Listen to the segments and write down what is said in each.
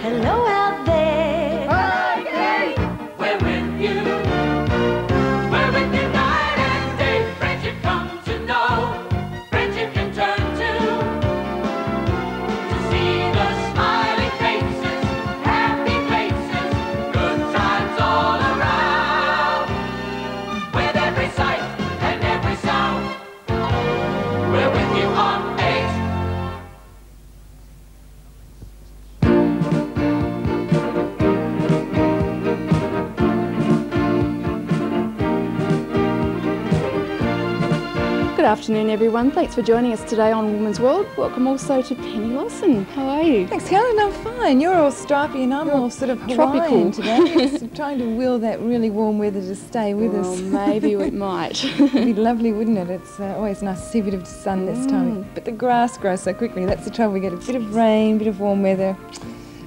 Hello Good afternoon, everyone. Thanks for joining us today on Woman's World. Welcome also to Penny Lawson. How are you? Thanks, Helen. I'm fine. You're all stripy and I'm all sort of tropical. Hawaiian today. Just trying to will that really warm weather to stay with Well, us. maybe it might. It'd be lovely, wouldn't it? It's uh, always nice to see a bit of sun this time. But the grass grows so quickly. That's the trouble. We get a bit of rain, a bit of warm weather.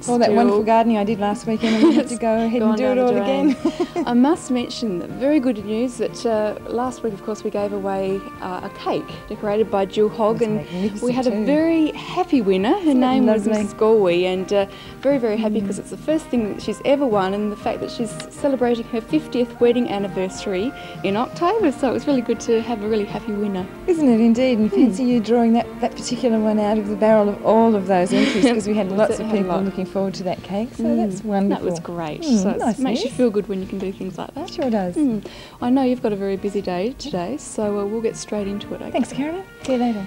All that wonderful gardening I did last weekend, and we have to go ahead and do it all again. I must mention very good news that uh, last week, of course, we gave away uh, a cake decorated by Jill Hogg, and we had a very happy winner. Her Isn't name was? Miss Galway, and uh, very, very happy because it's the first thing that she's ever won, and the fact that she's celebrating her 50th wedding anniversary in October. So it was really good to have a really happy winner. Isn't it indeed? And fancy you drawing that, that particular one out of the barrel of all of those entries because we had lots of had people lot. looking forward to that cake. So Mm, that's wonderful. That was great. Mm, so it nice makes you feel good when you can do things like that. Sure does. Mm. I know you've got a very busy day today, so uh, we'll get straight into it. Okay? Thanks, Carolyn. See you later.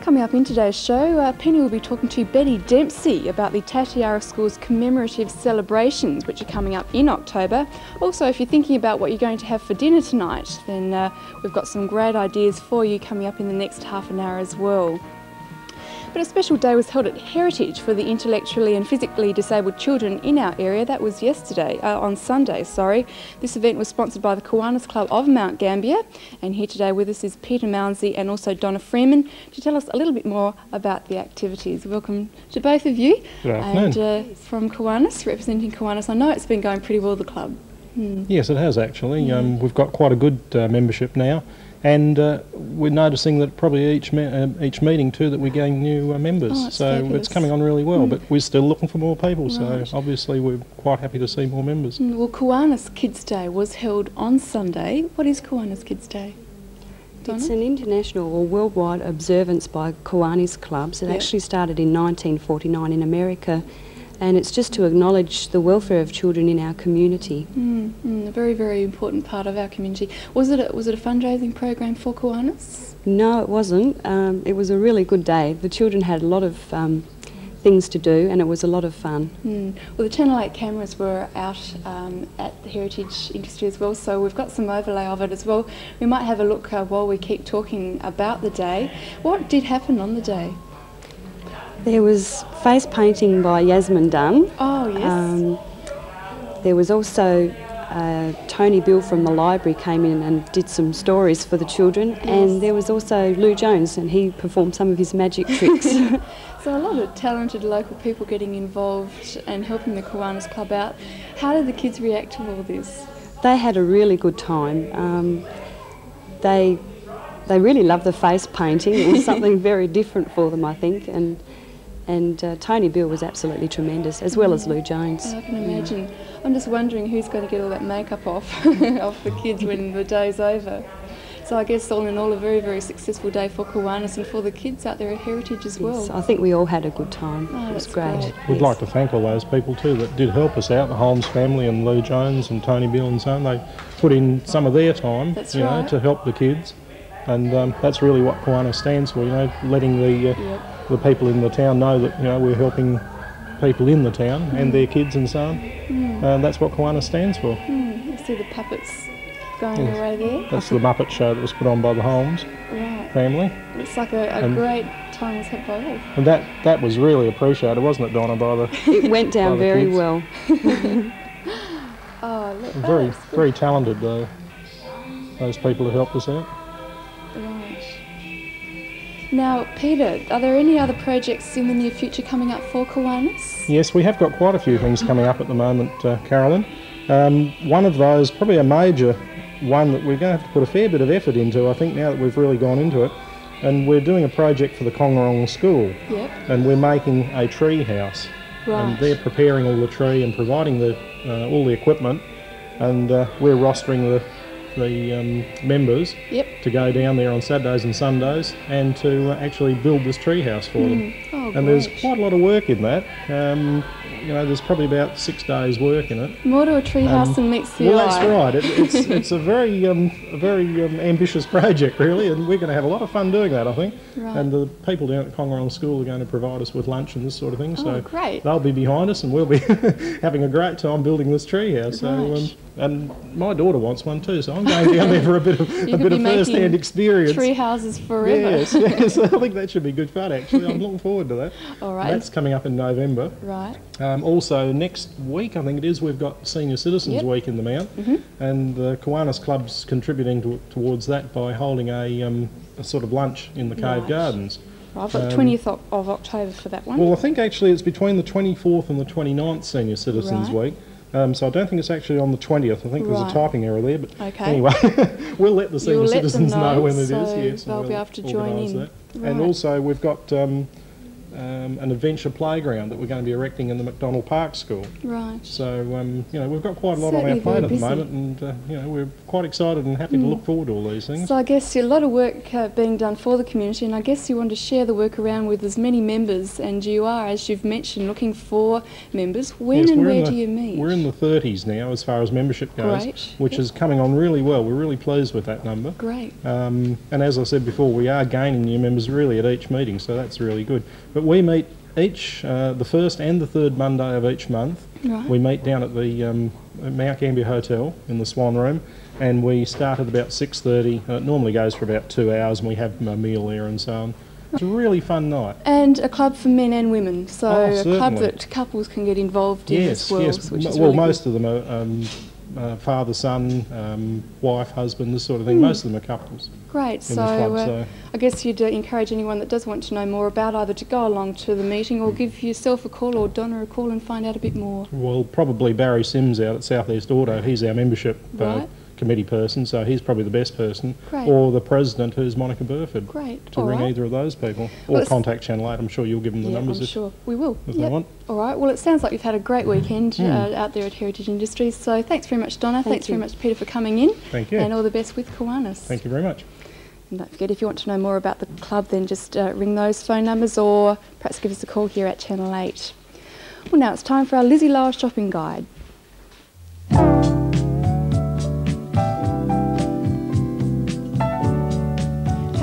Coming up in today's show, uh, Penny will be talking to Betty Dempsey about the Tatiara School's commemorative celebrations, which are coming up in October. Also, if you're thinking about what you're going to have for dinner tonight, then uh, we've got some great ideas for you coming up in the next half an hour as well. But a special day was held at Heritage for the intellectually and physically disabled children in our area. That was yesterday, uh, on Sunday, sorry. This event was sponsored by the Kiwanis Club of Mount Gambier. And here today with us is Peter Mounsey and also Donna Freeman to tell us a little bit more about the activities. Welcome to both of you. Good afternoon. And uh, from Kiwanis, representing Kiwanis, I know it's been going pretty well, the club. Hmm. Yes, it has actually. Um, we've got quite a good uh, membership now, and uh, we're noticing that probably each me- uh, each meeting too that we're getting new uh, members. Oh, that's so fabulous. it's coming on really well. Mm. But we're still looking for more people. Right. So obviously we're quite happy to see more members. Mm, Well, Kiwanis Kids Day was held on Sunday. What is Kiwanis Kids Day? It's an international or worldwide observance by Kiwanis clubs. It Yep. actually started in 1949 in America, and it's just to acknowledge the welfare of children in our community. Mm, mm, a very, very important part of our community. Was it a, was it a fundraising program for Kiwanis? No, it wasn't. Um, it was a really good day. The children had a lot of um, things to do, and it was a lot of fun. Mm. Well, the Channel 8 cameras were out um, at the Heritage Industry as well, so we've got some overlay of it as well. We might have a look uh, while we keep talking about the day. What did happen on the day? There was face painting by Yasmin Dunn. Oh, yes. Um, there was also uh, Tony Bill from the library came in and did some stories for the children, and there was also Lou Jones, and he performed some of his magic tricks. so a lot of talented local people getting involved and helping the Kiwanis Club out. How did the kids react to all this? they had a really good time. Um, they they really loved the face painting. It was something very different for them, I think, and. And uh, Tony Bill was absolutely tremendous, as well as Lou Jones. I can imagine. I'm just wondering who's going to get all that makeup off off the kids when the day's over. So I guess all in all, a very very successful day for Kiwanis and for the kids out there at Heritage as well. I think we all had a good time. Oh, it was great. great. We'd yes. like to thank all those people too that did help us out. The Holmes family and Lou Jones and Tony Bill and so on. They put in some of their time, That's you know, to help the kids. And um, that's really what Kiwanis stands for, you know, letting the uh, Yep. The people in the town know that you know we're helping people in the town Mm. and their kids and so on. And that's what Kiwanis stands for. Mm, you see the puppets going Yes. away there. That's the Muppet show that was put on by the Holmes Right. family, It's like a, a great time was had by all. and that that was really appreciated, wasn't it, Donna? By the It went down very kids. well. Oh, look. very very talented uh, those people who helped us out. Right. Now, Peter, are there any other projects in the near future coming up for Kiwanis? Yes, we have got quite a few things coming up at the moment, uh, Carolyn. Um, one of those, probably a major one that we're going to have to put a fair bit of effort into, I think, now that we've really gone into it. And we're doing a project for the Kongorong School, Yep. and we're making a tree house. and they're preparing all the tree and providing the uh, all the equipment, and uh, we're rostering the the um, members Yep. to go down there on Saturdays and Sundays and to uh, actually build this tree house for them. Oh, And there's quite a lot of work in that. Um, you know, there's probably about six days' work in it. More to a treehouse than meets the Well, eye. that's right. It, it's it's a very um, a very um, ambitious project, really, and we're going to have a lot of fun doing that, I think. Right. And the people down at Kongorong School are going to provide us with lunch and this sort of thing. Oh, so great. they'll be behind us, and we'll be having a great time building this treehouse. So, um, Right. And my daughter wants one too, so I'm going down there for a bit of a bit of first-hand experience. Tree houses forever. Yes, yes, I think that should be good fun. Actually, I'm looking forward to that. All right. That's coming up in November. Right. Um, also, next week, I think it is, we've got Senior Citizens Yep. Week in the Mount, and the Kiwanis Club's contributing to, towards that by holding a, um, a sort of lunch in the Cave Right. Gardens. Well, I've got Um, 20th of, of October for that one. Well, I think actually it's between the 24th and the 29th Senior Citizens Right. Week. Um, so I don't think it's actually on the 20th. I think there's a typing error there. But Okay. anyway, we'll let the senior You'll citizens know, know, when it is. so Yes, they'll be we'll able to join in. Right. And also we've got um, um, an adventure playground that we're going to be erecting in the McDonald Park School. right. So um, you know we've got quite a lot on our plate at the moment, and uh, you know we're quite excited and happy to look forward to all these things. So I guess a lot of work uh, being done for the community, and I guess you want to share the work around with as many members, and you are, as you've mentioned, looking for members. When Yes, and where the- do you meet? We're in the 30s now as far as membership goes, Great. which is coming on really well. We're really pleased with that number. Great. Um, and as I said before, we are gaining new members really at each meeting, so that's really good. But we meet each, uh, the first and the third Monday of each month. Right. We meet down at the um, Mount Gambier Hotel in the Swan Room, and we start at about 6.30. Uh, it normally goes for about two hours, and we have a meal there and so on. It's a really fun night. And a club for men and women, so Oh, a club that couples can get involved in yes, as well, yes. which is well, really good. most of them are um, uh, father, son, um, wife, husband, this sort of thing. Hmm. Most of them are couples. Great. So, club, uh, so- I guess you'd uh, encourage anyone that does want to know more about either to go along to the meeting or give yourself a call or Donna a call and find out a bit more. Well, probably Barry Sims out at Southeast Auto. He's our membership uh, Right. Committee person, so he's probably the best person. Great. Or the president, who's Monica Burford. Great. To All ring right. either of those people. Or it's- contact Channel 8. I'm sure you'll give them the yeah, numbers I'm if, sure we will. if they Yep. want. All right. Well, it sounds like you've had a great weekend Hmm. uh, out there at Heritage Industries. So thanks very much, Donna. thanks you. very much, Peter, for coming in. Thank you. And all the best with Kiwanis. Thank you very much. And don't forget, if you want to know more about the club, then just uh, ring those phone numbers or perhaps give us a call here at Channel 8. Well, now it's time for our Lizzie Lyle shopping guide.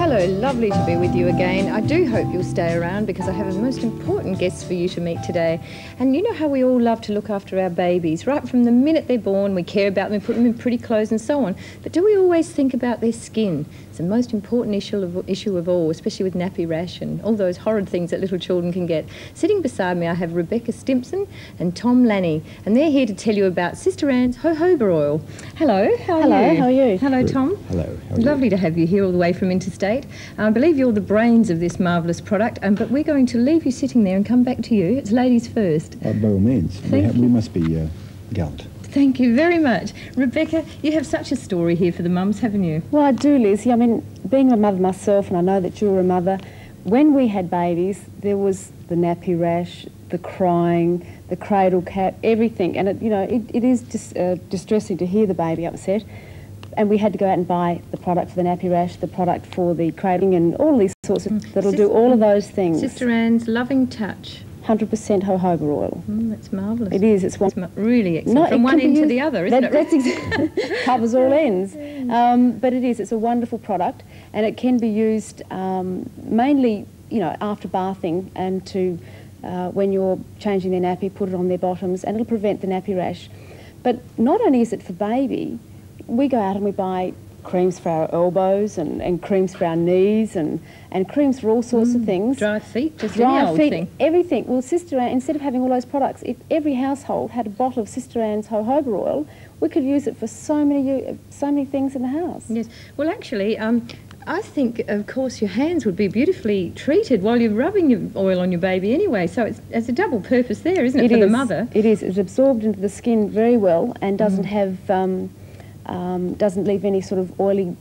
Hello, lovely to be with you again. I do hope you'll stay around because I have a most important guest for you to meet today. And you know how we all love to look after our babies, right from the minute they're born, we care about them, we put them in pretty clothes and so on. But do we always think about their skin? It's the most important issue of, issue of all, especially with nappy rash and all those horrid things that little children can get. Sitting beside me, I have Rebecca Stimpson and Tom Lanny, and they're here to tell you about Sister Ann's jojoba oil. Hello, how are Hello, you? how are you? Hello, Tom. Hello, how are you? Lovely to have you here all the way from interstate. I believe you're the brains of this marvellous product, um, but we're going to leave you sitting there and come back to you. It's ladies first. Uh, by all means, we, Thank ha- we must be uh, gallant. Thank you very much. Rebecca, you have such a story here for the mums, haven't you? Well, I do, Lizzie. I mean, being a mother myself, and I know that you're a mother, when we had babies, there was the nappy rash, the crying, the cradle cap, everything. And, it, you know, it, it is dis- uh, distressing to hear the baby upset. And we had to go out and buy the product for the nappy rash, the product for the cradling, and all these sorts of that'll do all of those things. Sister Ann's loving touch. 100% jojoba oil. Mm, that's marvellous. It is. It's one. It's really excellent. No, From one end to the other, isn't that, it? That's covers all ends. Um, but it is. It's a wonderful product, and it can be used um, mainly, you know, after bathing and to uh, when you're changing their nappy, put it on their bottoms, and it'll prevent the nappy rash. But not only is it for baby, we go out and we buy creams for our elbows and, and creams for our knees and, and creams for all sorts of things Mm, Dry feet, just dry feet, thing. everything. Well, Sister Ann, instead of having all those products, if every household had a bottle of Sister Ann's jojoba oil, we could use it for so many, so many things in the house. Yes. Well, actually, um, I think, of course, your hands would be beautifully treated while you're rubbing your oil on your baby anyway. So it's, it's a double purpose there, isn't it, for the mother? It is. It's absorbed into the skin very well and doesn't Mm. have, um, um, doesn't leave any sort of oily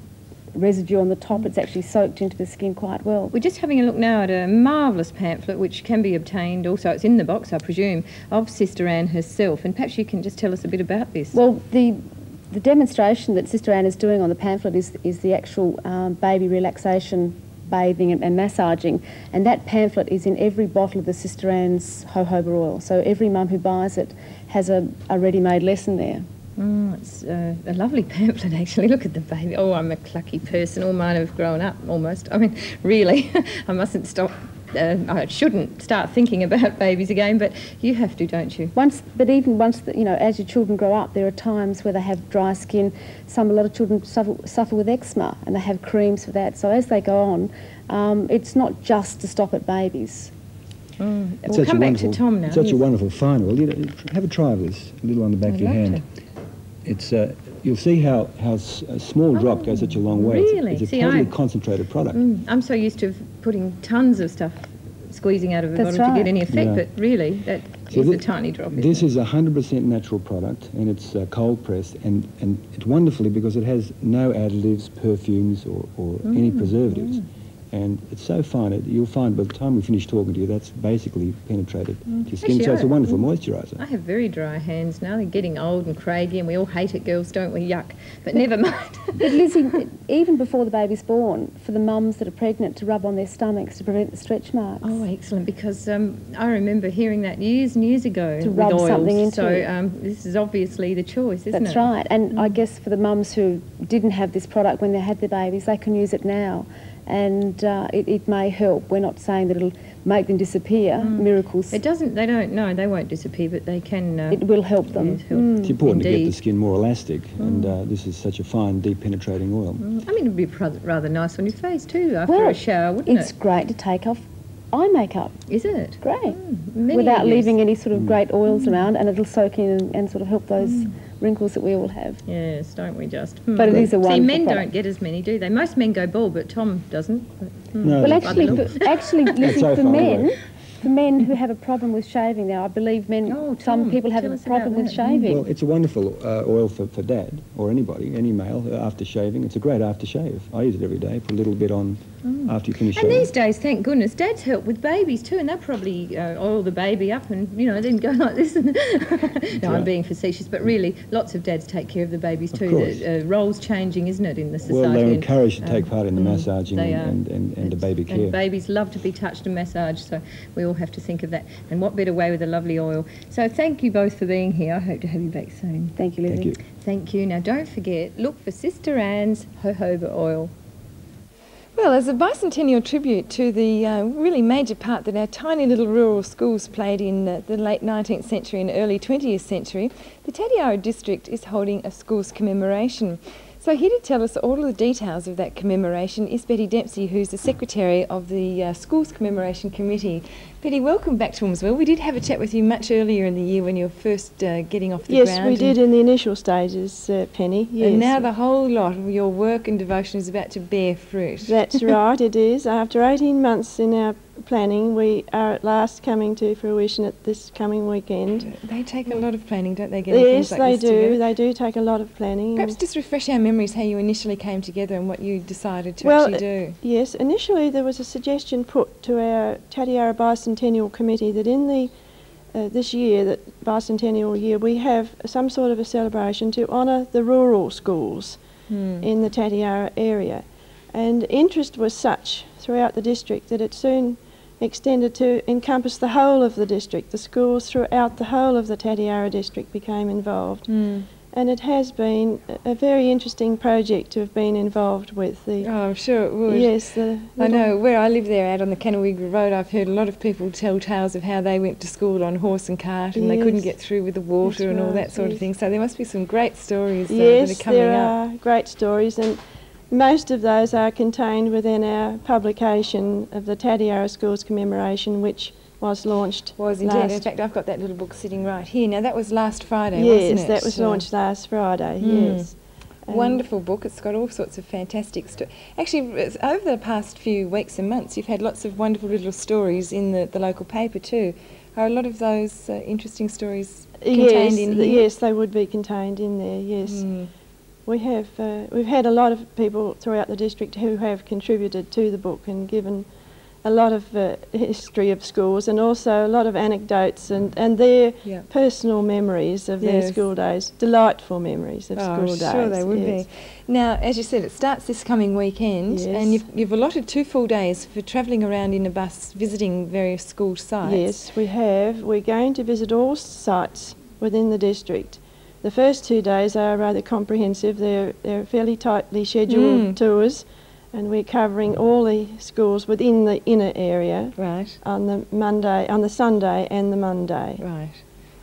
residue on the top. It's actually soaked into the skin quite well. We're just having a look now at a marvellous pamphlet which can be obtained, also it's in the box I presume, of Sister Ann herself. And perhaps you can just tell us a bit about this. Well, the the demonstration that Sister Ann is doing on the pamphlet is, is the actual um, baby relaxation bathing and, and massaging, and that pamphlet is in every bottle of the Sister Ann's jojoba oil. So every mum who buys it has a, a ready-made lesson there. Mm, it's uh, a lovely pamphlet, actually. Look at the baby. Oh, I'm a clucky person. All mine have grown up almost. I mean, really, I mustn't stop. Uh, I shouldn't start thinking about babies again, but you have to, don't you? Once, but even once, the, you know, as your children grow up, there are times where they have dry skin. Some, a lot of children suffer, suffer with eczema, and they have creams for that. So as they go on, um, it's not just to stop at babies. Mm. It's We'll such a come back to wonderful- Tom now. it's Such a wonderful fine oil. You know, have a try of this, a little on the back I'd of your love hand. It's, uh, you'll see how, how s- a small drop goes such a long way. It's- really? It's, a See, totally I- concentrated product. Mm, I'm so used to putting tons of stuff squeezing out of a That's bottle to get any effect, Yeah. but really, that So is thi- a tiny drop. This is a 100% natural product and it's uh, cold pressed and, and it's wonderfully because it has no additives, perfumes or, or any Mm, preservatives. And it's so fine, it, you'll find by the time we finish talking to you, that's basically penetrated to your skin. Actually, so it's a wonderful moisturiser. I have very dry hands now. They're getting old and craggy, and we all hate it, girls, don't we? Yuck. But never mind. But Lizzie, even before the baby's born, for the mums that are pregnant to rub on their stomachs to prevent the stretch marks. Oh, excellent! Because um, I remember hearing that years and years ago To rub oils. something into so um, this is obviously the choice, isn't That's it? That's right. And I guess for the mums who didn't have this product when they had their babies, they can use it now. And uh, it, it may help. We're not saying that it'll make them disappear, miracles. It doesn't. They don't. No, they won't disappear, but they can. Uh, It will help them. yes, help. It's important to get the skin more elastic and uh, this is such a fine, deep penetrating oil. Mm, I mean, it'd be rather, rather nice on your face too after Well, a shower, wouldn't It's it? great to take off eye makeup. Is it? Great. Many Without use. leaving any sort of great oils around, and it'll soak in and, and sort of help those wrinkles that we all have. Yes, don't we just? Hmm. But it is a wonderful. See, men product. don't get as many, do they? Most men go bald, but Tom doesn't. Hmm. No, Well, actually, Other for, actually, Lizzie, so for men, away. for men who have a problem with shaving now, I believe men, Oh, some Tom, people have a problem with shaving. Well, it's a wonderful uh, oil for, for dad or anybody, any male, after shaving. It's a great aftershave. I use it every day. Put a little bit on after you finish And these days, thank goodness, dads help with babies too, and they'll probably uh, oil the baby up and, you know, then go like this. And no, I'm being facetious, but really, lots of dads take care of the babies too. course. The uh, roles changing, isn't it, in the society? well, they're and, encouraged to um, take part in the mm, massaging and, and, and, and the baby care. And babies love to be touched and massaged, so we all have to think of that. And what better way with a lovely oil? So thank you both for being here. I hope to have you back soon. Thank you, Lizzie. Thank you. Thank you. Now don't forget, look for Sister Ann's jojoba oil. Well, as a bicentennial tribute to the uh, really major part that our tiny little rural schools played in uh, the late 19th century and early 20th century, the Tatiara district is holding a schools commemoration. So here to tell us all of the details of that commemoration is Betty Dempsey, who's the secretary of the uh, schools commemoration committee. Betty, welcome back to Woman's World. We did have a chat with you much earlier in the year when you were first uh, getting off the Yes, ground. we did in the initial stages, uh, Penny. Yes. And now the whole lot of your work and devotion is about to bear fruit. That's right, it is. After 18 months in our planning, we are at last coming to fruition at this coming weekend. They take a lot of planning, don't they? Getting Yes, like they do. together? They do take a lot of planning. Perhaps just refresh our memories how you initially came together and what you decided to well, actually do. yes, initially there was a suggestion put to our Tatiara Bicentennial Committee that in the uh, this year, that bicentennial year, we have some sort of a celebration to honour the rural schools Hmm. in the Tatiara area. And interest was such throughout the district that it soon extended to encompass the whole of the district. The schools throughout the whole of the Tatiara district became involved. Hmm. And it has been a- very interesting project to have been involved with. The, Oh, I'm sure it would. Yes, the I know where I live there out on the Cannawigara Road, I've heard a lot of people tell tales of how they went to school on horse and cart and they couldn't get through with the water That's and all that sort of thing. So there must be some great stories uh, Yes, that are coming there up. are great stories, and most of those are contained within our publication of the Tatiara Schools commemoration, which was launched. Was indeed. In fact, I've got that little book sitting right here. Now that was last Friday, yes, wasn't it? that was launched last Friday. Mm. Yes, And- Wonderful book. It's got all sorts of fantastic stories. Actually, over the past few weeks and months, you've had lots of wonderful little stories in the, the local paper too. Are a lot of those uh, interesting stories contained yes, in here? yes, they would be contained in there. Yes, Mm. We have uh, we've had a lot of people throughout the district who have contributed to the book and given a lot of uh, history of schools and also a lot of anecdotes and, and their Yeah. personal memories of their school days, delightful memories of Oh, school I'm days. sure they would yes. be. Now, as you said, it starts this coming weekend, Yes. and you've, you've allotted two full days for travelling around in a bus, visiting various school sites. Yes, we have. We're going to visit all sites within the district. The first two days are rather comprehensive. They're, they're fairly tightly scheduled Mm. tours, and we're covering all the schools within the inner area Right, on the Monday, on the Sunday and the Monday. right.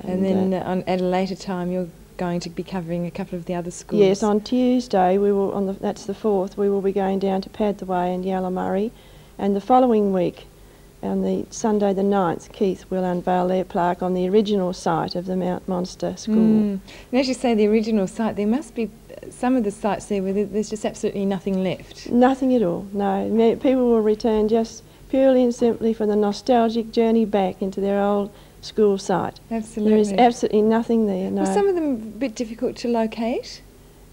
And, And, then uh, on, at a later time, you're going to be covering a couple of the other schools. Yes, on Tuesday we will. On the that's the fourth. We will be going down to Padthaway and Yallamurray, and the following week, on the Sunday the 9th, Keith will unveil their plaque on the original site of the Mount Monster School. Mm. And as you say, the original site, there must be some of the sites there where there's just absolutely nothing left. Nothing at all. No, people will return just purely and simply for the nostalgic journey back into their old school site. Absolutely. There is absolutely nothing there. No. Were some of them a bit difficult to locate?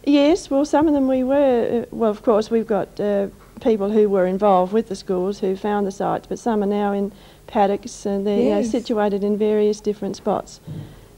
Yes, well, some of them we were. Uh, well, of course, we've got uh, people who were involved with the schools who found the sites, but some are now in paddocks and they're you know, situated in various different spots.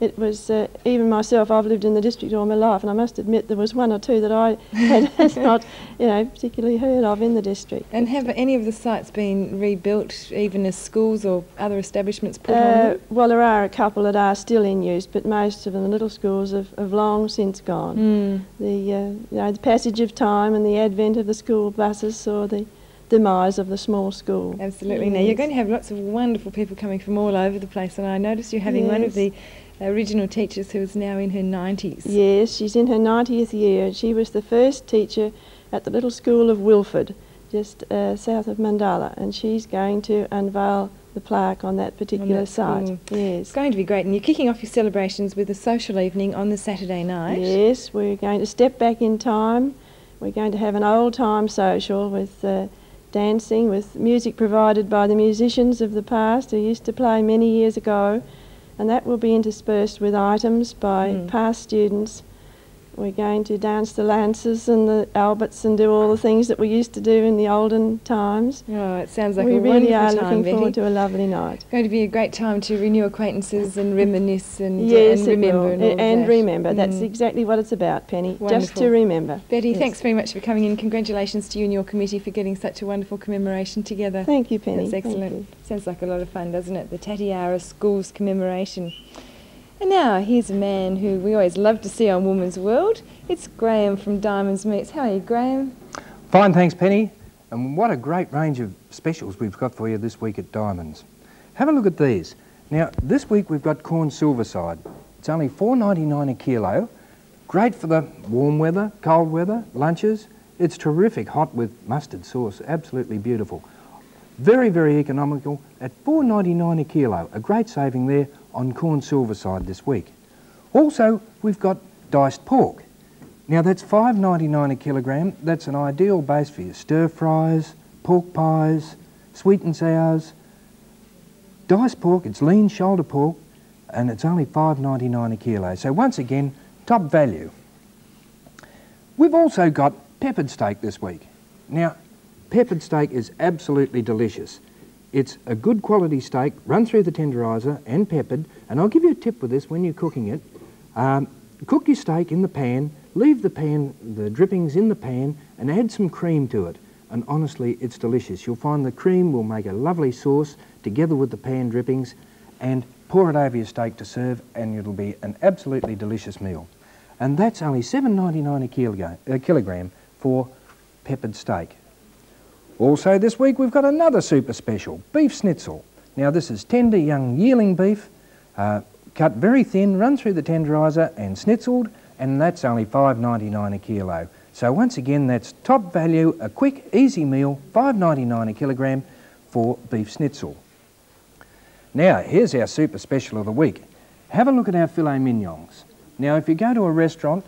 It was uh, even myself. I've lived in the district all my life, and I must admit there was one or two that I had, not, you know, particularly heard of in the district. And have any of the sites been rebuilt, even as schools or other establishments put on Uh, them? well, there are a couple that are still in use, but most of them, the little schools, have, have long since gone. Mm. The, uh, you know, the passage of time and the advent of the school buses saw the demise of the small school. Absolutely. Now, you're going to have lots of wonderful people coming from all over the place, and I noticed you're having one of the original teachers who is now in her 90s. Yes, she's in her 90th year. She was the first teacher at the little school of Wilford, just uh, south of Mundalla, and she's going to unveil the plaque on that particular that site. school. Yes. It's going to be great, and you're kicking off your celebrations with a social evening on the Saturday night. Yes, we're going to step back in time. We're going to have an old time social with uh, dancing, with music provided by the musicians of the past who used to play many years ago, and that will be interspersed with items by Mm. past students. We're going to dance the lancers and the alberts and do all the things that we used to do in the olden times. Oh, it sounds like we a really wonderful are looking Betty. forward to a lovely night. It's going to be a great time to renew acquaintances and reminisce and, uh, yes, and remember will. and and that. remember. That's Mm. exactly what it's about, Penny. Just to remember. Betty, Yes. thanks very much for coming in. Congratulations to you and your committee for getting such a wonderful commemoration together. Thank you, Penny. That's excellent. Sounds like a lot of fun, doesn't it? The Tatiara Schools commemoration. And now here's a man who we always love to see on Woman's World. It's Graham from Diamonds Meats. How are you, Graham? Fine, thanks, Penny. And what a great range of specials we've got for you this week at Diamonds. Have a look at these. Now, this week we've got corn silverside. It's only four ninety nine a kilo. Great for the warm weather, cold weather, lunches. It's terrific hot with mustard sauce. Absolutely beautiful. Very, very economical at four ninety nine a kilo. A great saving there on corn silverside this week. Also, we've got diced pork. Now that's five ninety nine a kilogram. That's an ideal base for your stir fries, pork pies, sweet and sours. Diced pork, it's lean shoulder pork, and it's only five ninety nine a kilo. So once again, top value. We've also got peppered steak this week. Now, peppered steak is absolutely delicious. It's a good quality steak, run through the tenderizer and peppered. And I'll give you a tip with this when you're cooking it. Um, cook your steak in the pan, leave the pan, the drippings in the pan, and add some cream to it. And honestly, it's delicious. You'll find the cream will make a lovely sauce together with the pan drippings, and pour it over your steak to serve, and it'll be an absolutely delicious meal. And that's only seven ninety nine a kilogram, a kilogram for peppered steak. Also this week we've got another super special, beef schnitzel. Now this is tender young yearling beef, uh, cut very thin, run through the tenderizer and schnitzeled, and that's only five ninety nine a kilo. So once again that's top value, a quick, easy meal, five ninety nine a kilogram for beef schnitzel. Now here's our super special of the week. Have a look at our filet mignons. Now if you go to a restaurant,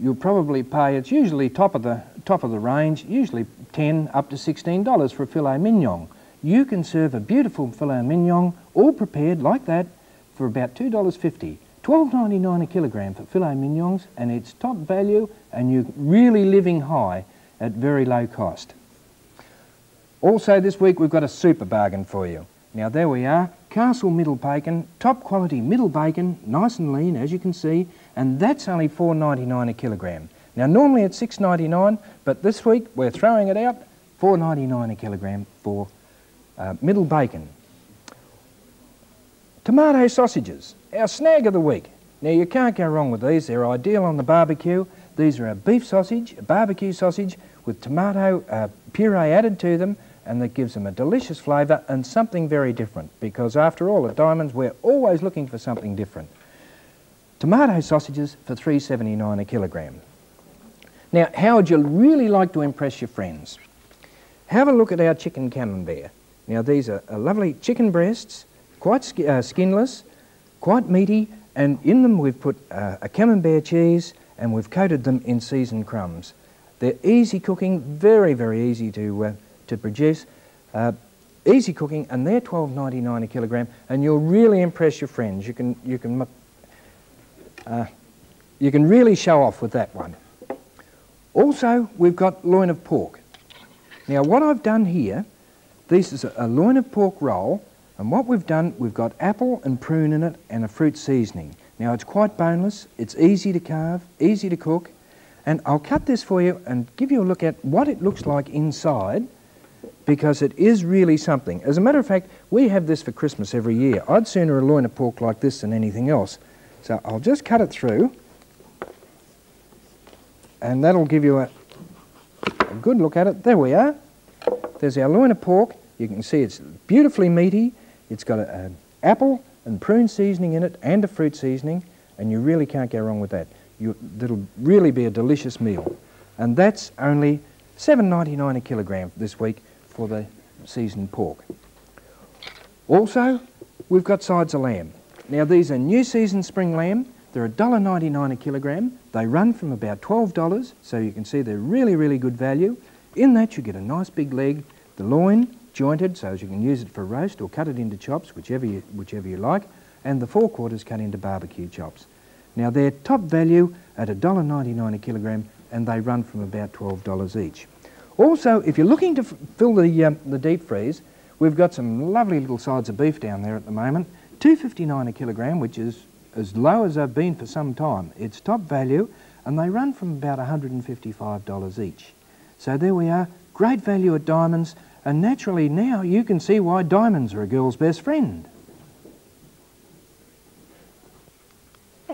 you'll probably pay, it's usually top of the, top of the range, usually 10 up to $16 for a filet mignon. You can serve a beautiful filet mignon, all prepared like that, for about $2.50. $12.99 a kilogram for filet mignons, and it's top value, and you're really living high at very low cost. Also this week we've got a super bargain for you. Now there we are, Castle Middle Bacon, top quality middle bacon, nice and lean as you can see, and that's only $4.99 a kilogram. Now normally it's $6.99, but this week we're throwing it out, $4.99 a kilogram for uh, middle bacon. Tomato sausages, our snag of the week. Now you can't go wrong with these, they're ideal on the barbecue. These are a beef sausage, a barbecue sausage with tomato uh, puree added to them and that gives them a delicious flavour and something very different because after all at Diamonds we're always looking for something different. Tomato sausages for $3.79 a kilogram. Now how would you really like to impress your friends? Have a look at our chicken camembert. Now these are, lovely chicken breasts, quite sk uh, skinless, quite meaty and in them we've put uh, a camembert cheese and we've coated them in seasoned crumbs. They're easy cooking, very, very easy to, uh, to produce. Uh, easy cooking, and they're $12.99 a kilogram, and you'll really impress your friends. You can, you can, uh, you can really show off with that one. Also, we've got loin of pork. Now, what I've done here, this is a, a loin of pork roll, and what we've done, we've got apple and prune in it and a fruit seasoning. Now, it's quite boneless, it's easy to carve, easy to cook, and I'll cut this for you and give you a look at what it looks like inside because it is really something. As a matter of fact, we have this for Christmas every year. I'd sooner a loin of pork like this than anything else. So I'll just cut it through and that'll give you a, a good look at it. There we are. There's our loin of pork. You can see it's beautifully meaty. It's got an apple and prune seasoning in it and a fruit seasoning and you really can't go wrong with that. You, that'll really be a delicious meal. And that's only $7.99 a kilogram this week for the seasoned pork. Also, we've got sides of lamb. Now these are new season spring lamb. They're $1.99 a kilogram. They run from about $12, so you can see they're really, really good value. In that you get a nice big leg, the loin jointed so as you can use it for roast or cut it into chops, whichever you, whichever you like, and the forequarters cut into barbecue chops. Now they're top value at $1.99 a kilogram and they run from about $12 each. Also, if you're looking to fill the, um, the deep freeze, we've got some lovely little sides of beef down there at the moment. $2.59 a kilogram, which is as low as they've been for some time. It's top value and they run from about $155 each. So there we are, great value at Diamonds and naturally now you can see why diamonds are a girl's best friend.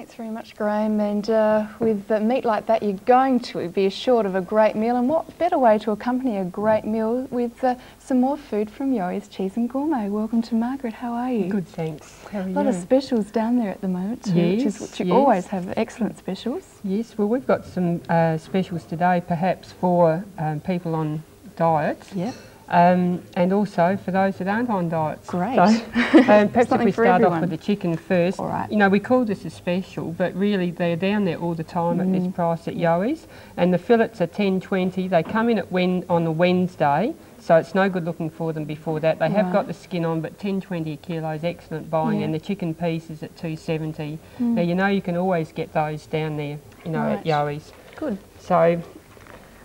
Thanks very much, Graham. And uh, with meat like that, you're going to be assured of a great meal. And what better way to accompany a great meal with uh, some more food from Yoey's Cheese and Gourmet. Welcome to Margaret. How are you? Good, thanks. How are you? a lot of specials down there at the moment, too, yes, which is which you yes. always have excellent specials. Yes, well, we've got some uh, specials today, perhaps for um, people on diets. Yeah. Um, and also for those that aren't on diets. Great. So, um, perhaps if we start off with the chicken first. All right. You know, we call this a special, but really they're down there all the time at Mm. this price at Yoey's. And the fillets are ten twenty. They come in at when on a Wednesday, so it's no good looking for them before that. They have got the skin on, but ten twenty a kilo is excellent buying, Yeah. and the chicken pieces at two seventy. Mm. Now you know you can always get those down there, you know, at Right. Yoey's. Good. So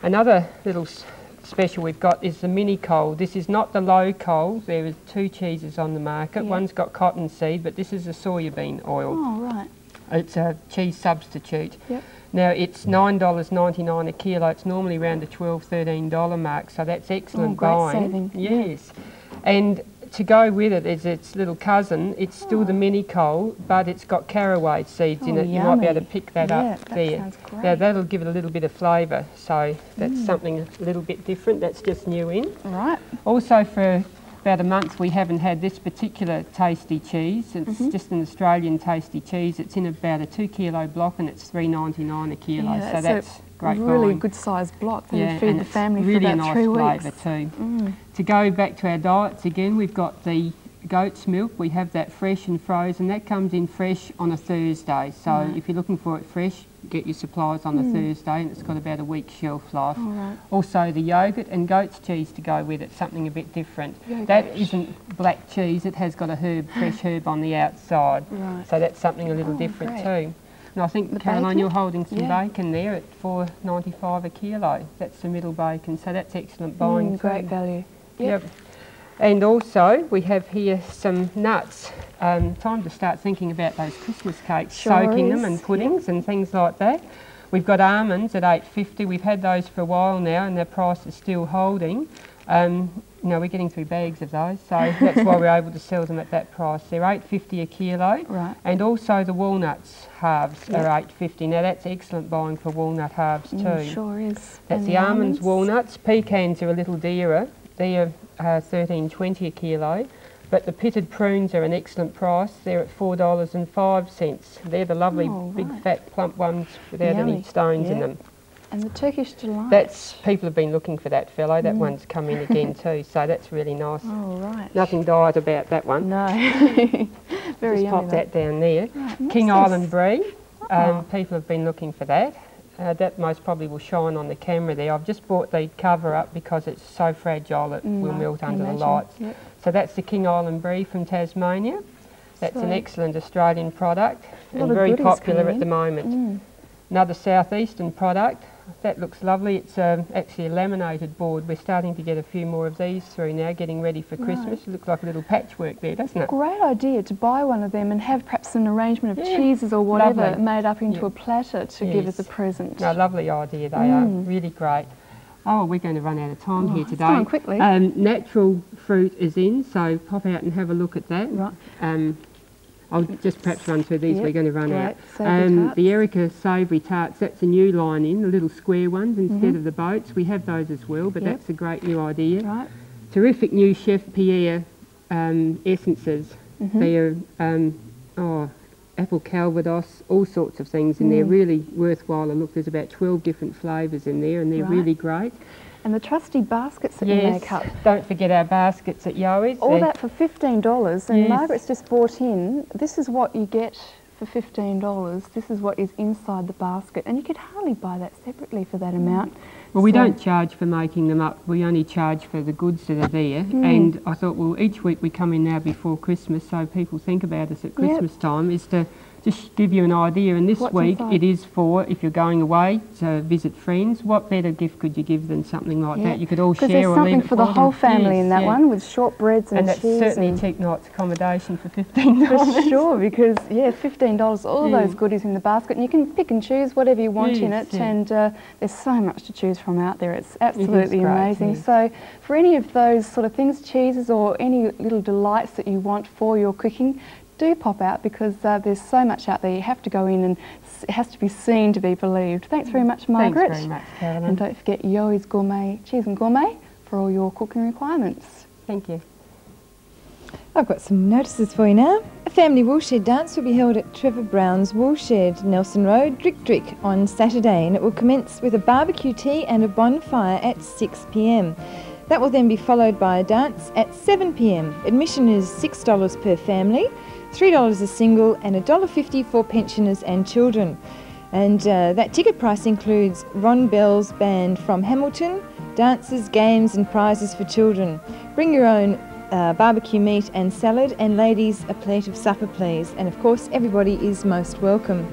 another little special we've got is the mini coal. This is not the low coal. are two cheeses on the market. Yeah. One's got cottonseed, but this is a soybean oil. Oh, right. It's a cheese substitute. Yep. Now it's nine dollars ninety nine a kilo. It's normally around the 12 13 dollar mark, so that's oh, excellent Oh, great buying. saving. Yes, and to go with it is its little cousin. It's still the mini coal, but it's got caraway seeds in Oh, it. You might be able to pick that Yeah, up that there. sounds Now that'll give it a little bit of flavour. So that's Mm. something a little bit different. That's just new in. Right. Also for about a month we haven't had this particular tasty cheese. It's Mhm. just an Australian tasty cheese. It's in about a two kilo block and it's three ninety nine a kilo. Yeah, so that's great really buying. good sized block that yeah, feed the family really for a about nice three weeks. flavour too. Mm. To go back to our diets again, we've got the goat's milk, we have that fresh and frozen. That comes in fresh on a Thursday. So Right. if you're looking for it fresh, get your supplies on a Mm. Thursday and it's got about a week shelf life. Right. Also the yogurt and goat's cheese to go with it, something a bit different. Yogurt. That isn't black cheese, it has got a herb, fresh herb on the outside. Right. So that's something a little Oh, different great. too. And I think, The Caroline, bacon? you're holding some Yeah. bacon there at four ninety five a kilo. That's the middle bacon, so that's excellent buying. Mm, great value. Yep. And also we have here some nuts. Um, time to start thinking about those Christmas cakes, Sure soaking them is, and yep. puddings and things like that. We've got almonds at eight fifty. We've had those for a while now, and their price is still holding. Um, you know, we're getting through bags of those, so that's why we're able to sell them at that price. They're eight fifty a kilo, Right. and also the walnuts halves Yep. are eight fifty. Now that's excellent buying for walnut halves too. Mm, sure is. That's And the almonds, walnuts. Pecans are a little dearer. They're uh, thirteen twenty a kilo, but the pitted prunes are an excellent price. They're at four dollars and five cents. They're the lovely Oh, big fat plump ones without Yummy. any stones in them. And the Turkish delight. That's people have been looking for that fellow. That Mm. one's come in again too, so that's really nice. Oh right. Nothing diet about that one. No. Very Just pop that down there. Right, King Island this? Brie. Oh. Um, people have been looking for that. Uh, that most probably will shine on the camera there. I've just brought the cover up because it's so fragile it Mm, will melt under the lights. Yep. So that's the King Island Brie from Tasmania. That's an excellent Australian product and very popular at the moment. Mm. Another southeastern product. That looks lovely. It's um, actually a laminated board. We're starting to get a few more of these through now, getting ready for Right. Christmas. It looks like a little patchwork there, doesn't it? Great idea to buy one of them and have perhaps an arrangement of Yeah, cheeses or whatever lovely. made up into Yeah. a platter to give as a present. No, lovely idea they Mm. are. Really great. Oh, we're going to run out of time Oh, here today. going quickly. Um, natural fruit is in, so pop out and have a look at that. Right. Um, I'll just perhaps run through these. Yep, We're going to run great. out. Um, the Erica savoury tarts. That's a new line in, the little square ones instead Mhm. of the boats. We have those as well, but Yep. that's a great new idea. Right. Terrific new Chef Pierre um, essences. Mhm. They're um, oh, apple calvados, all sorts of things in there. Mm. Really worthwhile a look. There's about 12 different flavours in there, and they're Right. really great. And the trusty baskets that you yes, make up. don't forget our baskets at Yoey's. All that for $15 and Yes. Margaret's just bought in, this is what you get for $15. This is what is inside the basket and you could hardly buy that separately for that amount. Well, we So- don't charge for making them up. We only charge for the goods that are there. Mm. And I thought, well, each week we come in now before Christmas, so people think about us at Yep. Christmas time, is to just give you an idea. And this What's week inside? it is for if you're going away to visit friends. What better gift could you give than something like Yeah. that? You could all share there's or something leave for the whole family Yes, in that yeah. one with shortbreads and, And that's cheese certainly and cheap night's accommodation for fifteen dollars. For sure, because yeah, fifteen dollars, all Yeah. those goodies in the basket, and you can pick and choose whatever you want in it. And uh, there's so much to choose from out there. It's absolutely great, amazing. yes. So, for any of those sort of things, cheeses or any little delights that you want for your cooking, do pop out because uh, there's so much out there. You have to go in, and it has to be seen to be believed. Thanks very much, Margaret. Thanks very much, Carolyn. And don't forget Yoey's Gourmet Cheese and Gourmet for all your cooking requirements. Thank you. I've got some notices for you now. A family woolshed dance will be held at Trevor Brown's Woolshed, Nelson Road, Drik Drik, on Saturday, and it will commence with a barbecue tea and a bonfire at 6 pm. That will then be followed by a dance at 7 pm. Admission is $6 per family, $3 a single, and $1.50 for pensioners and children. And uh, that ticket price includes Ron Bell's band from Hamilton, dances, games, and prizes for children. Bring your own uh, barbecue meat and salad, and ladies, a plate of supper, please. And of course, everybody is most welcome.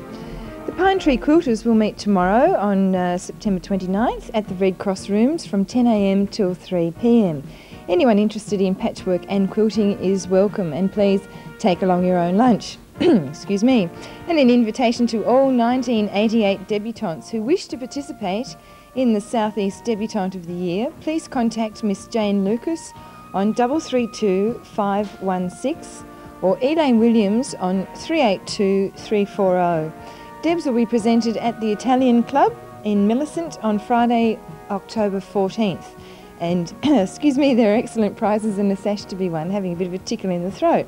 The Pine Tree Quilters will meet tomorrow on uh, September 29th at the Red Cross Rooms from 10am till 3pm. Anyone interested in patchwork and quilting is welcome, and please take along your own lunch. Excuse me. And an invitation to all 1988 debutantes who wish to participate in the Southeast Debutante of the Year. Please contact Miss Jane Lucas on 332 516 or Elaine Williams on 382 340. Debs will be presented at the Italian Club in Millicent on Friday, October 14th. And, excuse me, there are excellent prizes in the sash to be won, having a bit of a tickle in the throat.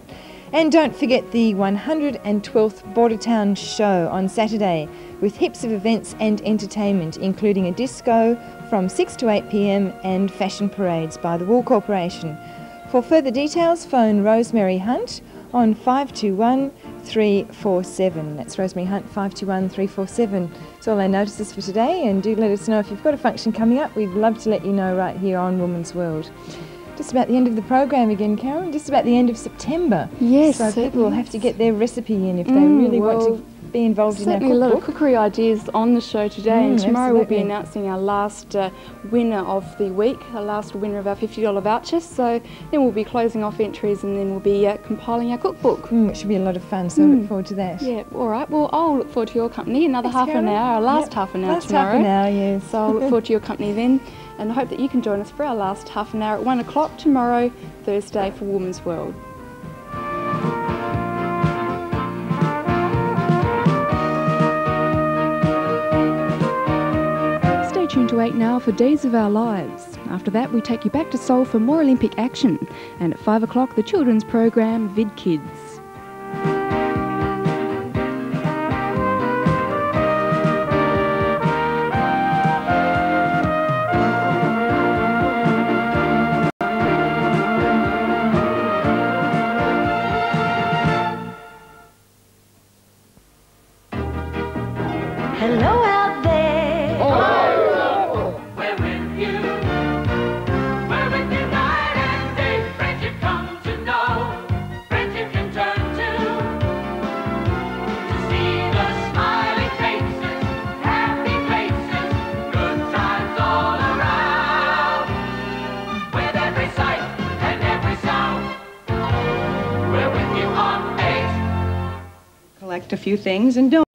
And don't forget the 112th Bordertown Show on Saturday with heaps of events and entertainment, including a disco from 6 to 8 pm and fashion parades by the Wool Corporation. For further details, phone Rosemary Hunt on 521 347. That's Rosemary Hunt 521 347. That's all our notices for today, and do let us know if you've got a function coming up. We'd love to let you know right here on Woman's World. Just about the end of the program again, Karen. Just about the end of September. Yes, So people will have to get their recipe in if they Mm, really want to be involved in our Certainly a lot of cookery ideas on the show today, and Mm, tomorrow we'll be announcing our last uh, winner of the week, our last winner of our $50 vouchers. So then we'll be closing off entries and then we'll be uh, compiling our cookbook. Mm, which should be a lot of fun, so I look forward to that. Yeah, all right. Well, I'll look forward to your company. Another Thanks, half an hour, our last Yep, half an hour last tomorrow. half an hour, yes. So I'll look forward to your company then, and I hope that you can join us for our last half an hour at one o'clock tomorrow, Thursday, for Woman's World. Tuned to 8 now for Days of Our Lives. After that, we take you back to Seoul for more Olympic action. And at 5 o'clock, the children's program, Vid things and donate.